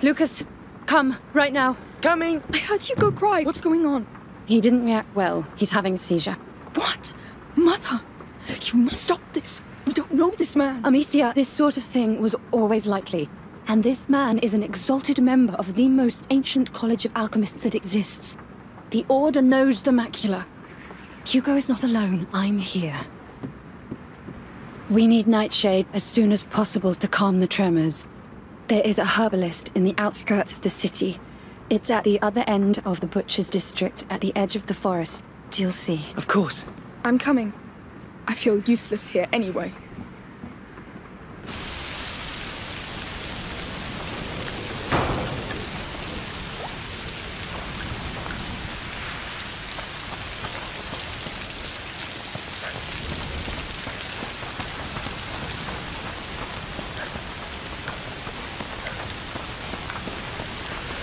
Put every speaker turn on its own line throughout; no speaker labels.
Lucas, come, right now.
Coming!
I heard Hugo cry. What's going on?
He didn't react well. He's having a seizure.
What? Mother! You must stop this. We don't know this man.
Amicia, this sort of thing was always likely. And this man is an exalted member of the most ancient college of alchemists that exists. The Order knows the macula. Hugo is not alone. I'm here. We need Nightshade as soon as possible to calm the tremors. There is a herbalist in the outskirts of the city. It's at the other end of the Butcher's District, at the edge of the forest. Do You'll see.
Of course.
I'm coming. I feel useless here anyway.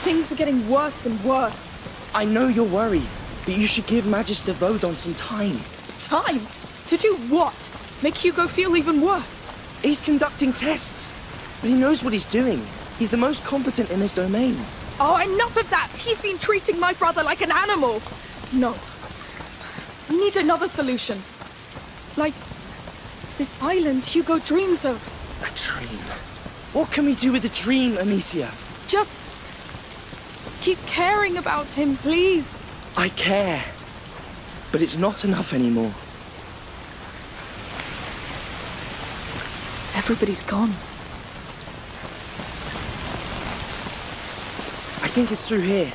Things are getting worse and worse.
I know you're worried, but you should give Magister Vaudin some time.
Time? To do what? Make Hugo feel even worse?
He's conducting tests. But he knows what he's doing. He's the most competent in his domain.
Oh, enough of that! He's been treating my brother like an animal! No. We need another solution. Like this island Hugo dreams of.
A dream. What can we do with a dream, Amicia?
Just keep caring about him, please.
I care. But it's not enough anymore.
Everybody's gone.
I think it's through here.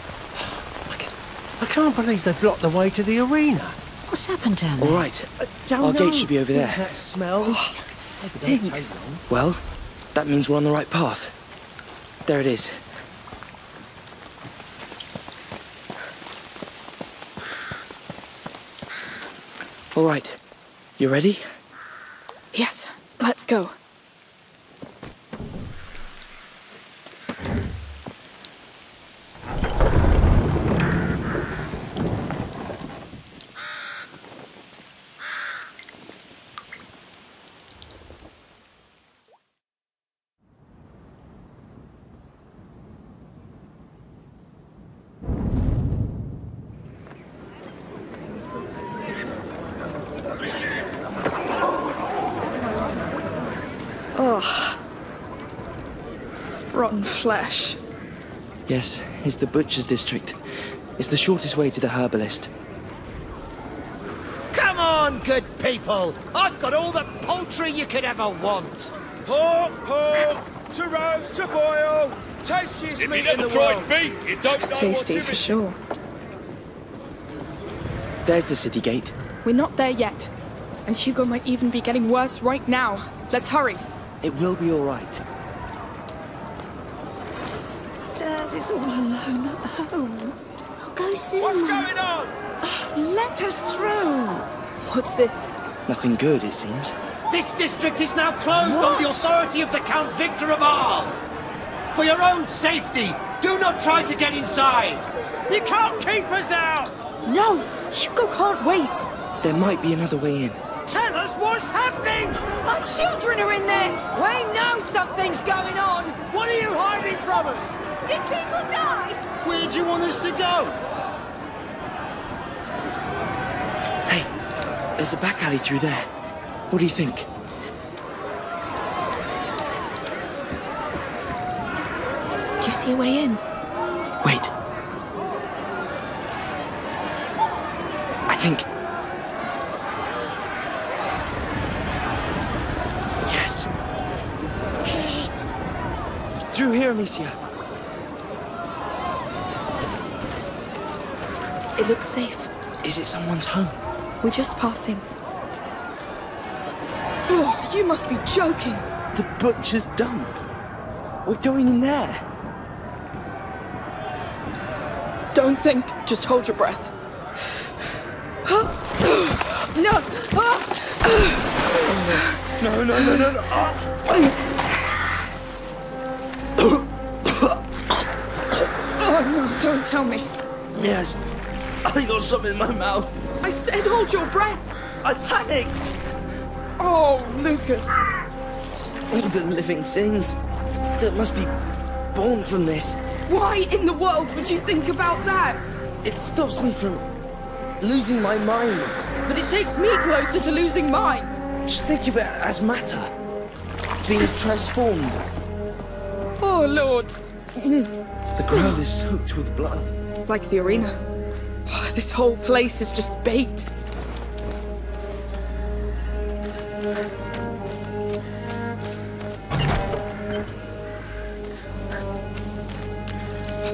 I can't believe they blocked the way to the arena.
What's happened down there?
All right.
Don't
Our
know.
gate should be over there.
What's that smell?
Oh, it stinks.
Well, that means we're on the right path. There it is. All right. You ready?
Yes, let's go. Ugh. Rotten flesh.
Yes, it's the Butcher's District. It's the shortest way to the herbalist.
Come on, good people! I've got all the poultry you could ever want!
Pork, pork, to roast, to boil, tastiest
If you
meat in the
tried
world.
beef, you don't
Looks
know
tasty for
it.
sure.
There's the city gate.
We're not there yet. And Hugo might even be getting worse right now. Let's hurry.
It will be all right.
Dad is all alone at home. I'll go soon.
What's going on?
Let us through.
What's this?
Nothing good, it seems.
This district is now closed on the authority of the Count Victor of Arles! For your own safety, do not try to get inside!
You can't keep us out!
No! Hugo can't wait!
There might be another way in.
Tell us what's happening!
Our children are in there! We know something's going on!
What are you hiding from us?
Did people die?
Where do you want us to go?
Hey, there's a back alley through there. What do you think?
Do you see a way in?
Wait. I think. Yes. Through here, Amicia.
It looks safe.
Is it someone's home?
We're just passing. Oh, you must be joking!
The butcher's dump. We're going in there.
Don't think, just hold your breath. no!
No, no, no, no, no.
Don't tell me.
Yes. I got something in my mouth.
I said hold your breath!
I panicked.
Oh, Lucas.
All the living things. that must be born from this.
Why in the world would you think about that?
It stops me from losing my mind.
But it takes me closer to losing mine.
Just think of it as matter. Being transformed.
Oh, Lord.
The ground is soaked with blood.
Like the arena. Oh, this whole place is just bait.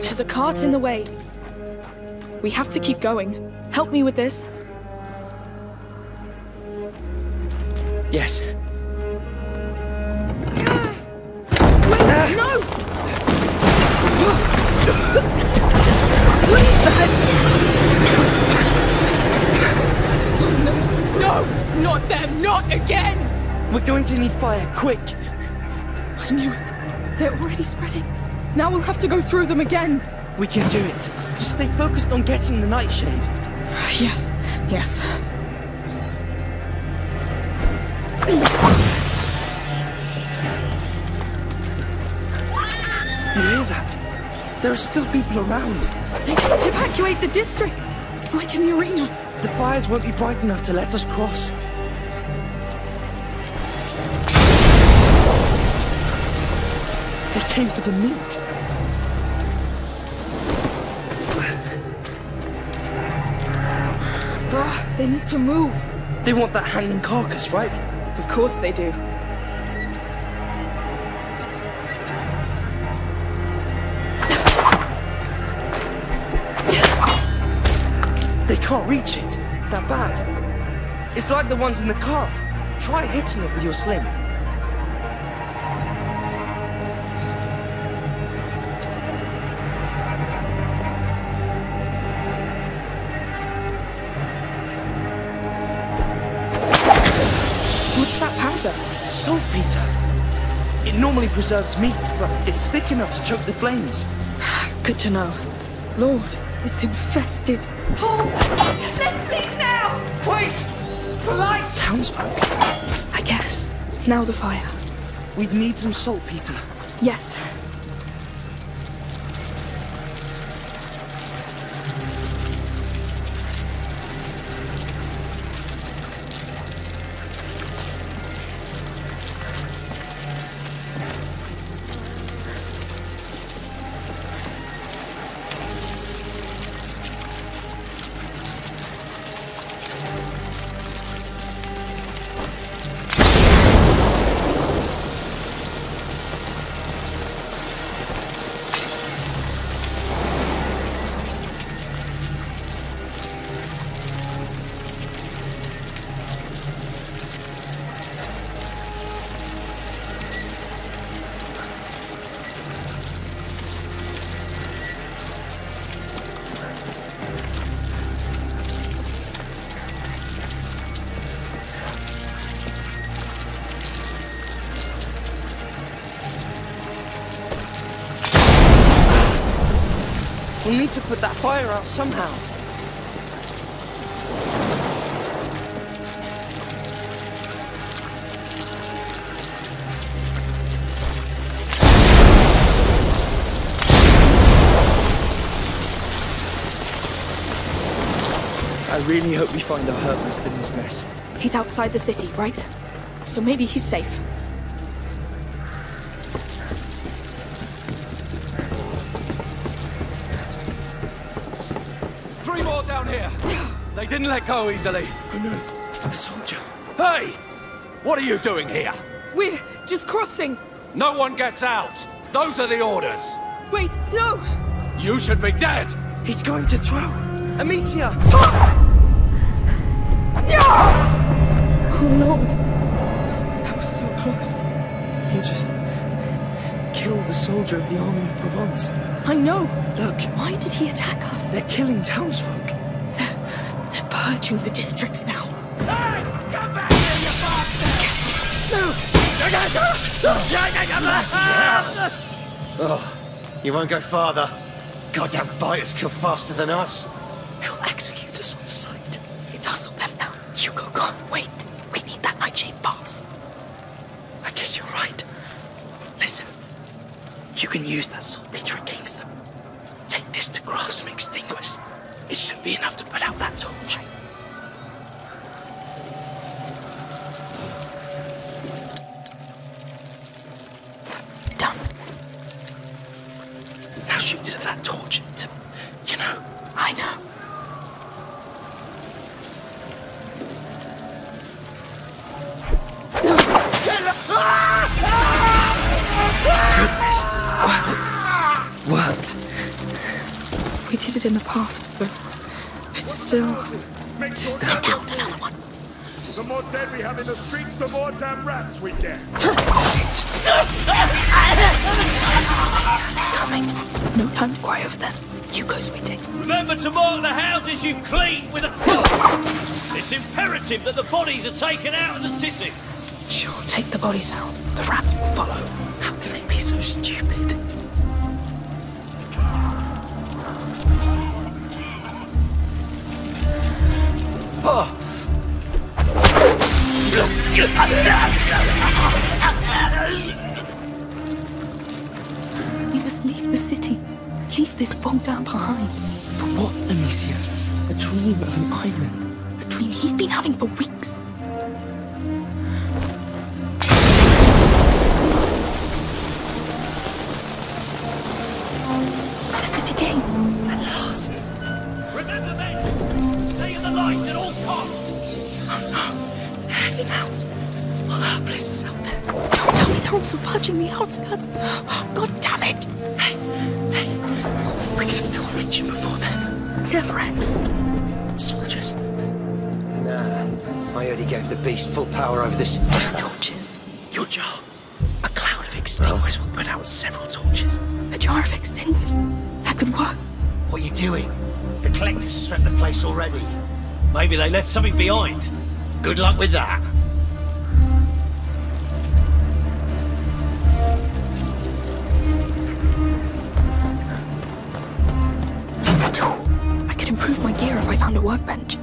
There's a cart in the way. We have to keep going. Help me with this.
Yes. We're going to need fire, quick.
I knew it. They're already spreading. Now we'll have to go through them again.
We can do it. Just stay focused on getting the nightshade.
Yes, yes.
You hear that? There are still people around.
They didn't evacuate the district. It's like in the arena.
The fires won't be bright enough to let us cross. They came for the meat.
Ah, they need to move.
They want that hanging carcass, right?
Of course they do.
They can't reach it. That bag. It's like the ones in the cart. Try hitting it with your sling. Saltpeter. It normally preserves meat, but it's thick enough to choke the flames.
Good to know. Lord, it's infested.
Let's leave now!
Wait! For light!
Townsfolk.
I guess. Now the fire.
We'd need some saltpeter.
Yes.
We'll need to put that fire out somehow. I really hope we find our herbalist in this mess.
He's outside the city, right? So maybe he's safe.
They didn't let go easily.
Oh no, a soldier.
Hey! What are you doing here?
We're just crossing.
No one gets out. Those are the orders.
Wait, no!
You should be dead.
He's going to throw. Amicia!
Oh, Lord. That was so close.
You just killed the soldier of the army of Provence.
I know.
Look,
Why did he attack us?
they're killing townsfolk.
Purging the districts now.
You bastard! Oh, you won't go farther. Goddamn fighters kill faster than us.
He'll execute us on sight.
It's us or them now. Hugo, can't wait. We need that nightshade pass.
I guess you're right. Listen. You can use that saltpeter against them. Take this to craft some extinguishers. It should be enough to put out
in the past, but it's still.
Make sure
Still.
Down another one.
the more dead we have in the streets, the more damn rats we get. Coming.
No time to cry over them. Hugo's waiting.
Remember to mark the houses you clean with a It's imperative that the bodies are taken out of the city.
Sure, take the bodies out. The rats will follow.
How can they be so stupid?
We must leave the city. Leave this down behind.
For what, Amicia? A dream of an island.
A dream he's been having for weeks. The city game.
At last.
Costs.
They're heading out. What herbalist is?
Don't tell me they're also purging the outskirts. God damn it.
Hey, hey. We can still reach him before then.
Never ends.
Soldiers.
Nah. I already gave the beast full power over this.
Torches.
Your jar. A cloud of extinguishers will put out several torches.
A jar of extinguishers. That could work.
What are you doing? The collectors swept the place already.
Maybe they left something behind.
Good luck with that.
I could improve my gear if I found a workbench.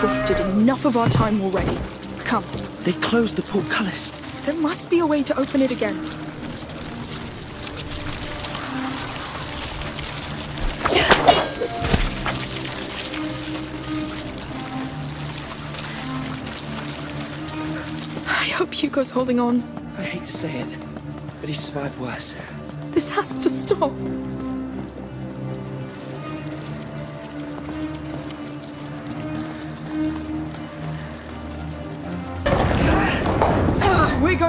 They've wasted enough of our time already. Come,
They closed the portcullis.
there must be a way to open it again. I hope Hugo's holding on.
I hate to say it, but he survived worse.
This has to stop.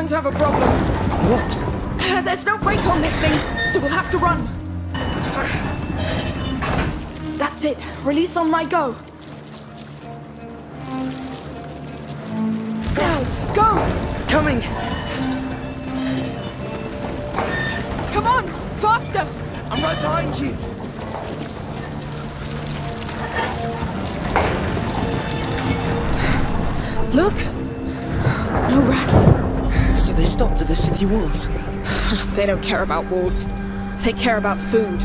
To have a problem.
What?
Uh, There's no brake on this thing, so we'll have to run. That's it. Release on my go. Go! Go!
Coming!
Come on! Faster!
I'm right behind you!
Look! No rats.
So they stopped at the city walls.
They don't care about walls. They care about food.